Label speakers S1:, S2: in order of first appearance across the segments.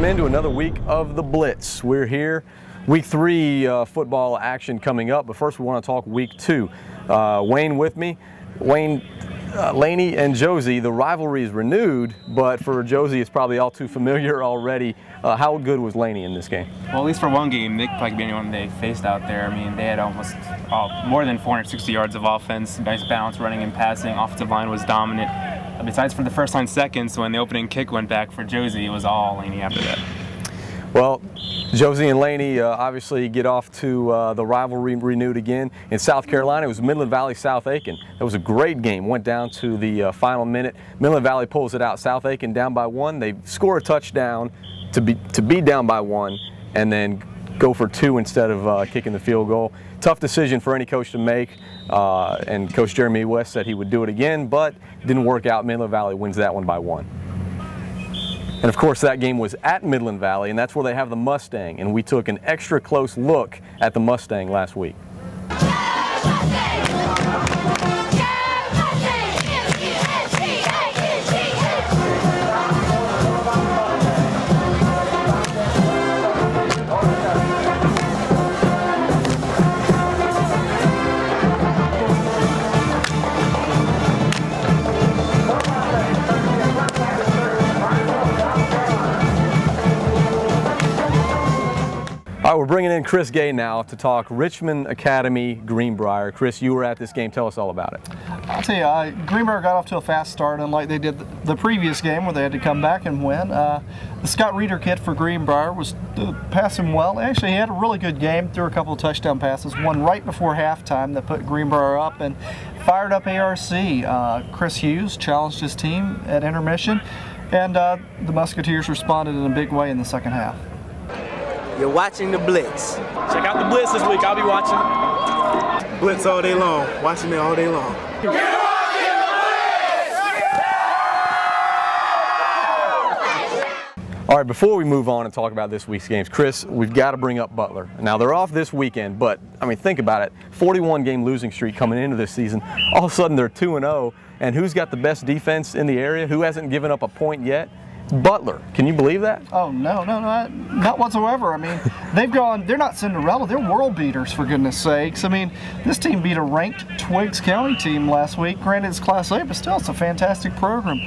S1: welcome into another week of the Blitz. We're here, week three uh, football action coming up, but first we want to talk week two. Uh, Wayne with me. Wayne, uh, Laney and Josey, the rivalry is renewed, but for Josey it's probably all too familiar already. Uh, how good was Laney in this game?
S2: Well, at least for one game, Nick probably be anyone they faced out there. I mean, they had almost uh, more than 460 yards of offense, nice balance running and passing. Offensive line was dominant. Besides for the first nine seconds, when the opening kick went back for Josey, it was all Laney after that.
S1: Well, Josey and Laney uh, obviously get off to uh, the rivalry renewed again. In South Carolina, it was Midland Valley South Aiken. That was a great game. Went down to the uh, final minute. Midland Valley pulls it out. South Aiken down by one. They score a touchdown to be to be down by one, and then go for two instead of uh, kicking the field goal. Tough decision for any coach to make, uh, and Coach Jeremy West said he would do it again, but didn't work out. Midland Valley wins that one by one. And of course, that game was at Midland Valley, and that's where they have the Mustang. And we took an extra close look at the Mustang last week. We're bringing in Chris Gay now to talk Richmond Academy Greenbrier. Chris, you were at this game. Tell us all about it.
S3: I'll tell you, uh, Greenbrier got off to a fast start, unlike they did the previous game where they had to come back and win. Uh, the Scott Reeder kid for Greenbrier was uh, passing well. Actually, he had a really good game, threw a couple of touchdown passes, one right before halftime that put Greenbrier up, and fired up ARC. Uh, Chris Hughes challenged his team at intermission, and uh, the Musketeers responded in a big way in the second half.
S4: You're watching the Blitz.
S5: Check out the Blitz this week. I'll be watching.
S6: Blitz all day long. Watching it all day long.
S1: All right, before we move on and talk about this week's games, Chris, we've got to bring up Butler. Now, they're off this weekend, but, I mean, think about it. 41 game losing streak coming into this season. All of a sudden, they're 2 0. And who's got the best defense in the area? Who hasn't given up a point yet? Butler. Can you believe that?
S3: Oh no, no, no, not whatsoever. I mean, they've gone. They're not Cinderella. They're world beaters for goodness sakes. I mean, this team beat a ranked Twiggs County team last week. Granted, it's Class A, but still, it's a fantastic program.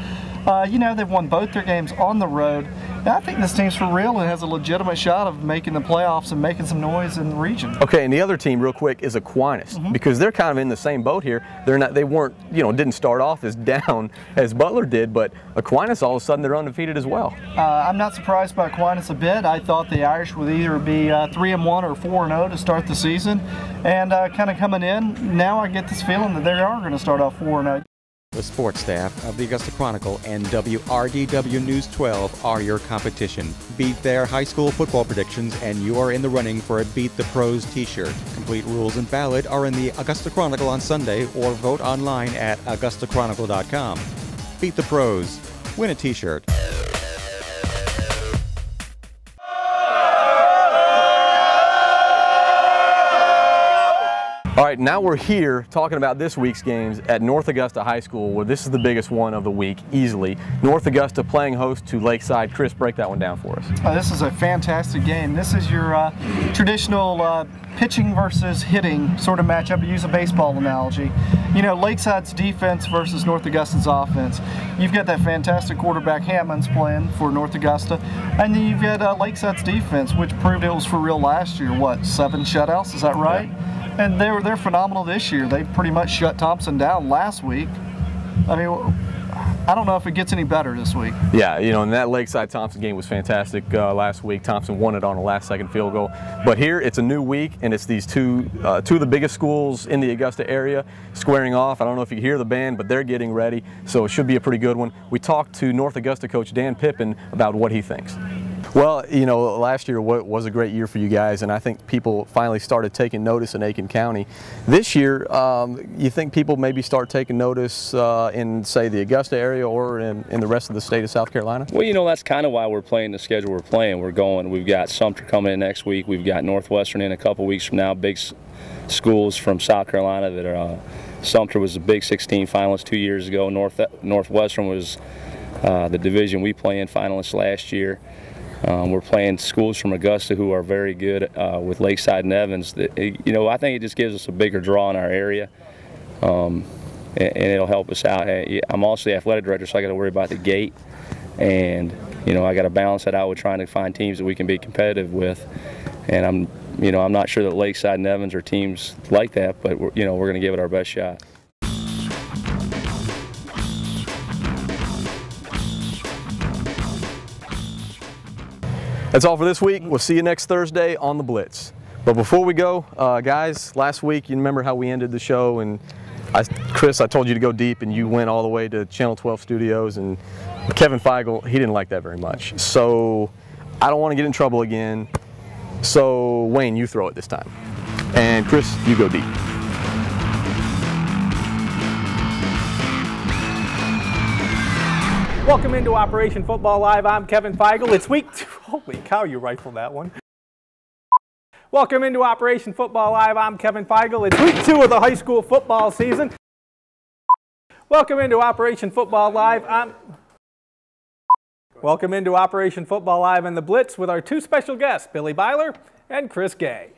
S3: Uh, you know, they've won both their games on the road. I think this team's for real and has a legitimate shot of making the playoffs and making some noise in the region.
S1: Okay, and the other team, real quick, is Aquinas mm -hmm. because they're kind of in the same boat here. They're not. They weren't. You know, didn't start off as down as Butler did, but Aquinas all of a sudden they're undefeated as well.
S3: Uh, I'm not surprised by Aquinas a bit. I thought the Irish would either be uh, three and one or four and zero oh to start the season, and uh, kind of coming in now, I get this feeling that they are going to start off four and zero.
S7: The sports staff of the Augusta Chronicle and WRDW News 12 are your competition. Beat their high school football predictions, and you are in the running for a Beat the Pros t shirt. Complete rules and ballot are in the Augusta Chronicle on Sunday or vote online at AugustaChronicle.com. Beat the Pros. Win a t shirt.
S1: Right, now we're here talking about this week's games at North Augusta High School, where this is the biggest one of the week, easily. North Augusta playing host to Lakeside. Chris, break that one down for us.
S3: Uh, this is a fantastic game. This is your uh, traditional uh, pitching versus hitting sort of matchup, to use a baseball analogy. You know, Lakeside's defense versus North Augusta's offense. You've got that fantastic quarterback Hammond's playing for North Augusta, and then you've got uh, Lakeside's defense, which proved it was for real last year. What, seven shutouts? Is that right? And they were they're phenomenal this year. They pretty much shut Thompson down last week. I mean, I don't know if it gets any better this week.
S1: Yeah, you know, and that Lakeside Thompson game was fantastic uh, last week. Thompson won it on a last-second field goal. But here, it's a new week, and it's these two uh, two of the biggest schools in the Augusta area squaring off. I don't know if you hear the band, but they're getting ready, so it should be a pretty good one. We talked to North Augusta coach Dan Pippin about what he thinks. Well, you know, last year was a great year for you guys, and I think people finally started taking notice in Aiken County. This year, um, you think people maybe start taking notice uh, in, say, the Augusta area or in, in the rest of the state of South Carolina?
S8: Well, you know, that's kind of why we're playing the schedule we're playing. We're going, we've got Sumter coming in next week, we've got Northwestern in a couple weeks from now, big schools from South Carolina that are, uh, Sumter was a Big 16 finalist two years ago, North Northwestern was uh, the division we play in finalist last year. Um, we're playing schools from Augusta who are very good uh, with Lakeside and Evans. That, you know, I think it just gives us a bigger draw in our area, um, and, and, it'll help us out. I'm also the athletic director, so I got to worry about the gate, and you know, I got to balance that out with trying to find teams that we can be competitive with. And I'm, you know, I'm not sure that Lakeside and Evans are teams like that, but you know, we're going to give it our best shot.
S1: That's all for this week. We'll see you next Thursday on The Blitz. But before we go, uh, guys, last week you remember how we ended the show and I, Chris, I told you to go deep and you went all the way to Channel 12 Studios and Kevin Feigl, he didn't like that very much. So I don't want to get in trouble again. So Wayne, you throw it this time. And Chris, you go deep.
S9: Welcome into Operation Football Live. I'm Kevin Feigl. It's week two. Holy cow, you rifled that one. Welcome into Operation Football Live. I'm Kevin Feigl. It's week two of the high school football season. Welcome into Operation Football Live. I'm Welcome into Operation Football Live and the Blitz with our two special guests, Billy Byler and Chris Gay.